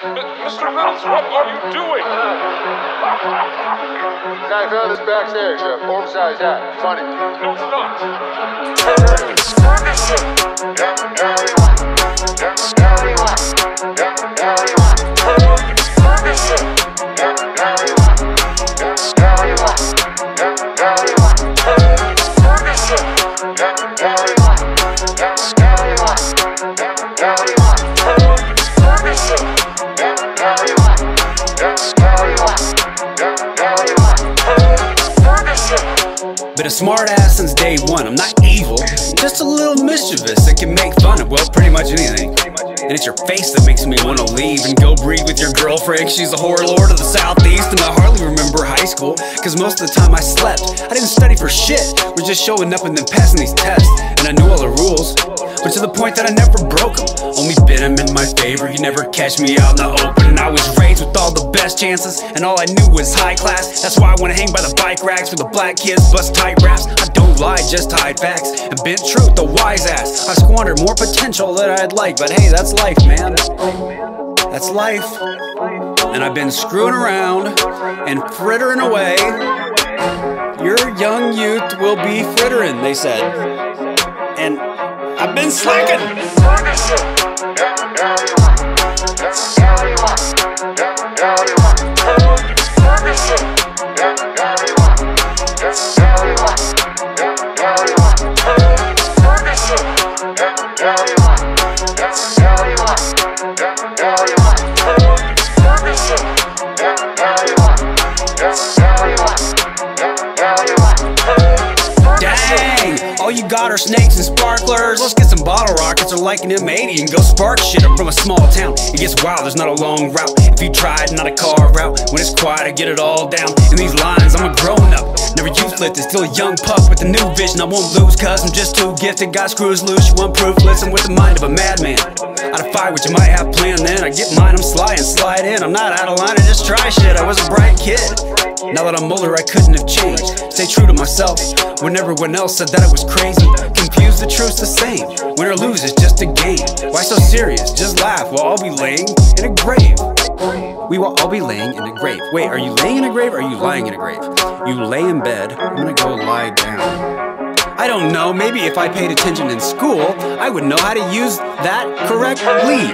Mr. Mills, what are you doing? Guy found this backstage, a form size hat. Funny. No, it's not. Been a smart ass since day one. I'm not evil, just a little mischievous that can make fun of, well, pretty much anything. And it's your face that makes me wanna leave and go breed with your girlfriend. She's a horror lord of the southeast, and I hardly remember high school. Cause most of the time I slept. I didn't study for shit. We're just showing up and then passing these tests. And I knew all the rules, but to the point that I never broke them. Only bent them in my favor. You never catch me out in the open. And I was raised with all the best chances, and all I knew was high class. That's why I wanna hang by the bike racks with the black kids, bust tight raps. I don't lie, just hide facts. And bent truth, the wise ass. I squandered more potential than I'd like, but hey, that's life, man. That's life. And I've been screwing around and frittering away. Your young youth will be frittering, they said. And I've been slacking. All you got are snakes and sparklers. Let's get some bottle rockets or like an M80 and go spark shit. I'm from a small town. It gets wild, there's not a long route. If you tried, not a car route. When it's quiet, I get it all down. In these lines, I'm a grown up. Never youth lifted, still a young pup with a new vision. I won't lose, cause I'm just too gifted. Got screws loose, you want proof? Listen with the mind of a madman. What you might have planned then. I get mine, I'm sly and slide in. I'm not out of line, I just try shit. I was a bright kid. Now that I'm older, I couldn't have changed. Stay true to myself when everyone else said that it was crazy. Confused, the truth's the same. Win or lose it's just a game. Why so serious? Just laugh. We'll all be laying in a grave. We will all be laying in a grave. Wait, are you laying in a grave or are you lying in a grave? You lay in bed. I'm gonna go lie down. I don't know, maybe if I paid attention in school, I would know how to use that correctly.